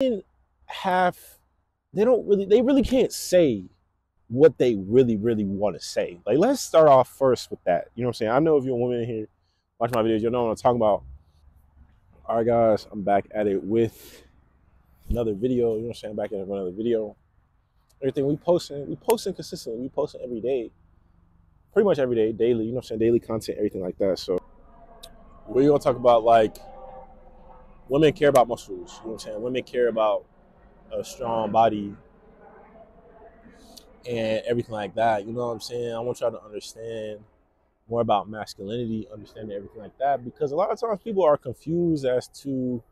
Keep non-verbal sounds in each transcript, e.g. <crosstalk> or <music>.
women have they don't really they really can't say what they really really want to say. Like let's start off first with that. You know what I'm saying? I know if you're a woman here watch my videos, you'll know what I'm talking about. All right, guys, I'm back at it with another video. You know what I'm saying? Back at another video. Everything we posting, we posting consistently. We posting every day, pretty much every day, daily. You know what I'm saying? Daily content, everything like that. So we're gonna talk about like women care about muscles. You know what I'm saying? Women care about a strong body and everything like that. You know what I'm saying? I want y'all to understand more about masculinity, understanding everything like that, because a lot of times people are confused as to,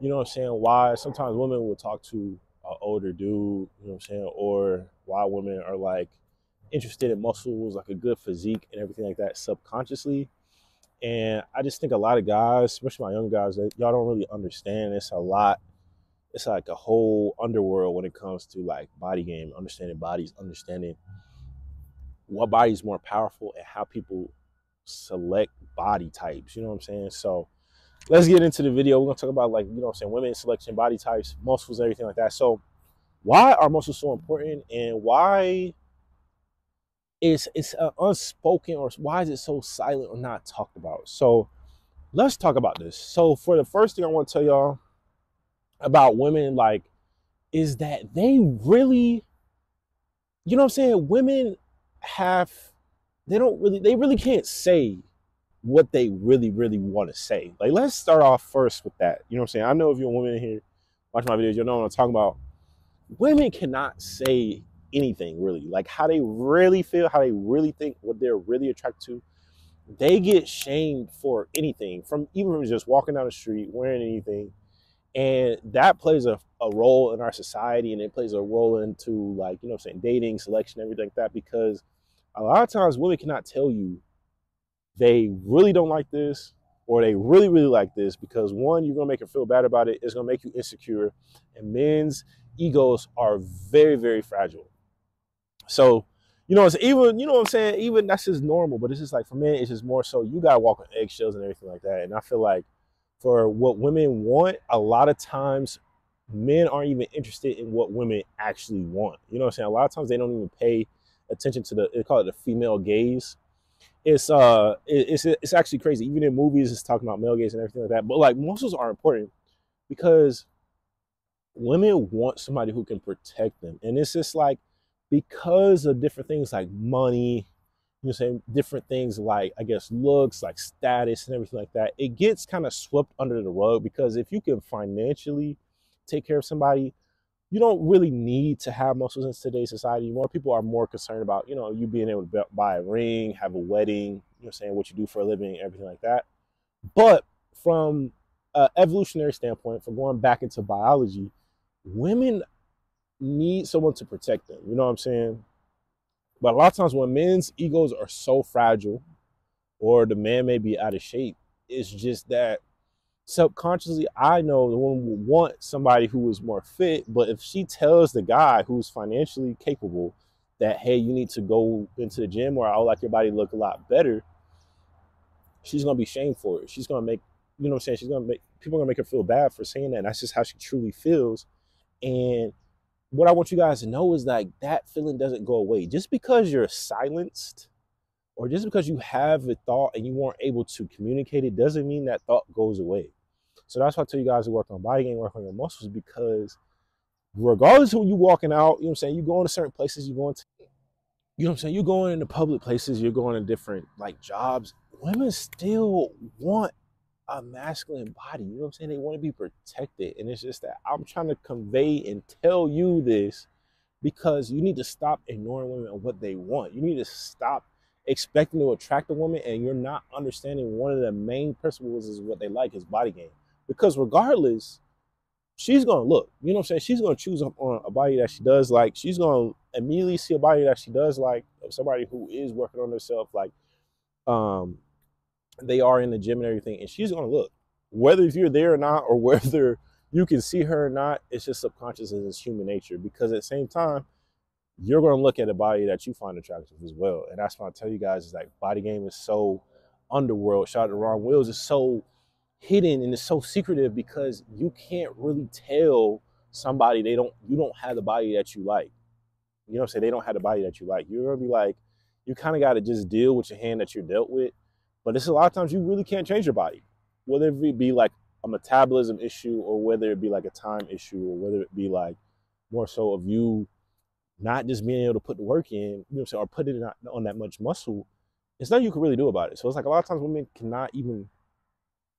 you know what I'm saying, why sometimes women will talk to an older dude, you know what I'm saying, or why women are like interested in muscles, like a good physique and everything like that subconsciously. And I just think a lot of guys, especially my young guys, that y'all don't really understand. It's a lot it's like a whole underworld when it comes to like body game, understanding bodies, understanding what body is more powerful and how people select body types. You know what I'm saying? So let's get into the video. We're gonna talk about like, you know what I'm saying, women selection, body types, muscles, everything like that. So why are muscles so important and why is it's uh, unspoken or why is it so silent or not talked about? So let's talk about this. So for the first thing I want to tell y'all about women like is that they really you know what I'm saying? Women have they don't really they really can't say what they really really want to say. Like let's start off first with that. You know what I'm saying? I know if you're a woman here watch my videos you know what I'm talking about. Women cannot say anything really. Like how they really feel how they really think what they're really attracted to they get shamed for anything from even from just walking down the street wearing anything. And that plays a, a role in our society and it plays a role into like you know i'm saying dating selection everything like that because a lot of times women cannot tell you they really don't like this or they really really like this because one you're to make her feel bad about it it's to make you insecure and men's egos are very very fragile so you know it's even you know what i'm saying even that's just normal but it's just like for men it's just more so you got to walk on eggshells and everything like that and i feel like for what women want, a lot of times men aren't even interested in what women actually want. You know what I'm saying? A lot of times they don't even pay attention to the they call it the female gaze. It's uh it's it's actually crazy. Even in movies it's talking about male gaze and everything like that. But like muscles are important because women want somebody who can protect them. And it's just like because of different things like money, you know, saying different things like I guess looks, like status and everything like that. It gets kind of swept under the rug because if you can financially take care of somebody, you don't really need to have muscles in today's society. More people are more concerned about, you know, you being able to buy a ring, have a wedding, you know, saying what you do for a living, everything like that. But from an evolutionary standpoint, from going back into biology, women need someone to protect them. You know what I'm saying? But a lot of times when men's egos are so fragile or the man may be out of shape, it's just that subconsciously I know the woman will want somebody who is more fit, but if she tells the guy who's financially capable that hey, you need to go into the gym or I'll like your body look a lot better, she's gonna be shamed for it. She's gonna make you know what I'm saying, she's gonna make people gonna make her feel bad for saying that. And that's just how she truly feels. And what I want you guys to know is like that feeling doesn't go away. Just because you're silenced or just because you have a thought and you weren't able to communicate it doesn't mean that thought goes away. So that's why I tell you guys to work on body game, work on your muscles because regardless of who you walking out, you know what I'm saying, you going to certain places, you're going to you know what I'm saying, you're going into public places, you're going to different like jobs. Women still want a masculine body. You know what I'm saying? They want to be protected. And it's just that I'm trying to convey and tell you this because you need to stop ignoring women and what they want. You need to stop expecting to attract a woman and you're not understanding one of the main principles is what they like is body game. Because regardless, she's gonna look. You know what I'm saying? She's gonna choose on a body that she does like. She's gonna immediately see a body that she does like somebody who is working on herself, like um they are in the gym and everything, and she's gonna look. Whether if you're there or not, or <laughs> whether you can see her or not, it's just subconscious and it's human nature. Because at the same time, you're gonna look at a body that you find attractive as well. And that's what I tell you guys is like body game is so underworld. Shout out to Rom Wills is so hidden and it's so secretive because you can't really tell somebody they don't you don't have the body that you like. You know what I'm saying? They don't have the body that you like. You're gonna be like, you kind of gotta just deal with your hand that you're dealt with. But it's a lot of times you really can't change your body. Whether it be like a metabolism issue or whether it be like a time issue or whether it be like more so of you not just being able to put the work in, you know what I'm saying, or put it on that much muscle, it's nothing you can really do about it. So it's like a lot of times women cannot even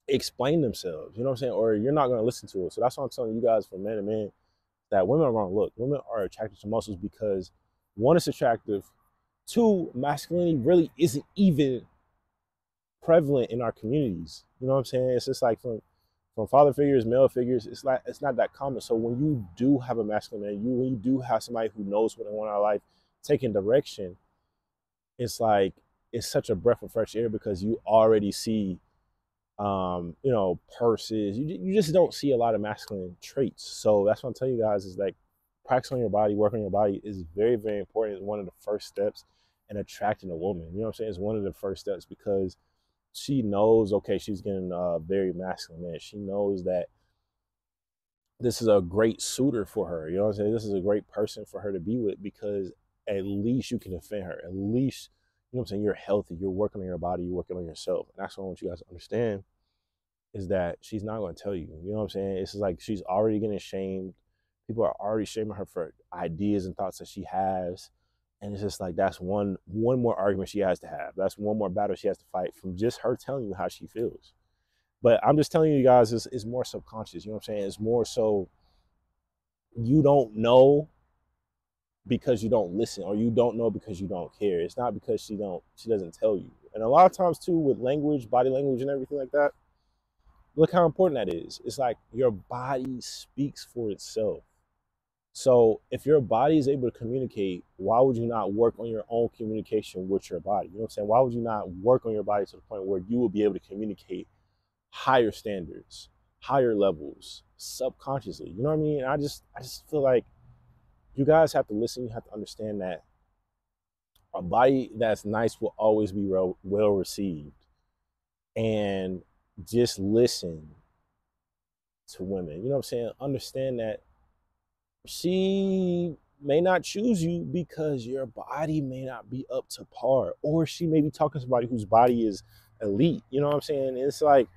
explain themselves, you know what I'm saying? Or you're not going to listen to it. So that's why I'm telling you guys for men and men that women are wrong. Look, women are attracted to muscles because one, it's attractive. Two, masculinity really isn't even prevalent in our communities. You know what I'm saying? It's just like from from father figures, male figures, it's like it's not that common. So when you do have a masculine man, you when you do have somebody who knows what they want out of life, taking direction, it's like it's such a breath of fresh air because you already see um, you know, purses. You, you just don't see a lot of masculine traits. So that's what I'm telling you guys is like practice on your body, work on your body is very, very important. It's one of the first steps in attracting a woman. You know what I'm saying? It's one of the first steps because she knows, okay, she's getting a very masculine man. She knows that this is a great suitor for her. You know what I'm saying? This is a great person for her to be with because at least you can defend her. At least you know what I'm saying, you're healthy, you're working on your body, you're working on yourself. And that's what I want you guys to understand is that she's not going to tell you. You know what I'm saying? It's like she's already getting shamed. People are already shaming her for ideas and thoughts that she has. And it's just like that's one one more argument she has to have. That's one more battle she has to fight from just her telling you how she feels. But I'm just telling you guys, it's, it's more subconscious. You know what I'm saying? It's more so you don't know because you don't listen or you don't know because you don't care. It's not because she don't she doesn't tell you. And a lot of times too with language, body language and everything like that, look how important that is. It's like your body speaks for itself. So if your body is able to communicate, why would you not work on your own communication with your body? You know what I'm saying? Why would you not work on your body to the point where you will be able to communicate higher standards, higher levels, subconsciously? You know what I mean? I just I just feel like you guys have to listen. You have to understand that a body that's nice will always be well, well received. And just listen to women. You know what I'm saying? Understand that she may not choose you because your body may not be up to par, or she may be talking to somebody whose body is elite. You know what I'm saying? It's like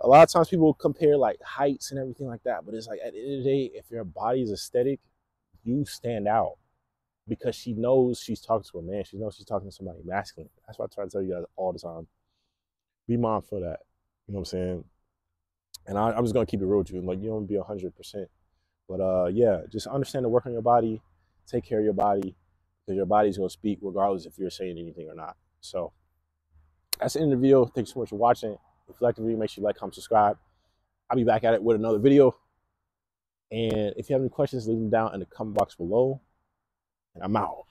a lot of times people compare like heights and everything like that, but it's like at the end of the day, if your body is aesthetic, you stand out because she knows she's talking to a man. She knows she's talking to somebody masculine. That's why I try to tell you guys all the time. Be mindful of that. You know what I'm saying? And I, am just gonna keep it real with you. Like you don't be hundred percent. But uh yeah, just understand the work on your body, take care of your body, because your body's gonna speak regardless if you're saying anything or not. So that's the end of the video. Thanks so much for watching. If you like the video, make sure you like, comment, subscribe. I'll be back at it with another video. And if you have any questions, leave them down in the comment box below. And I'm out.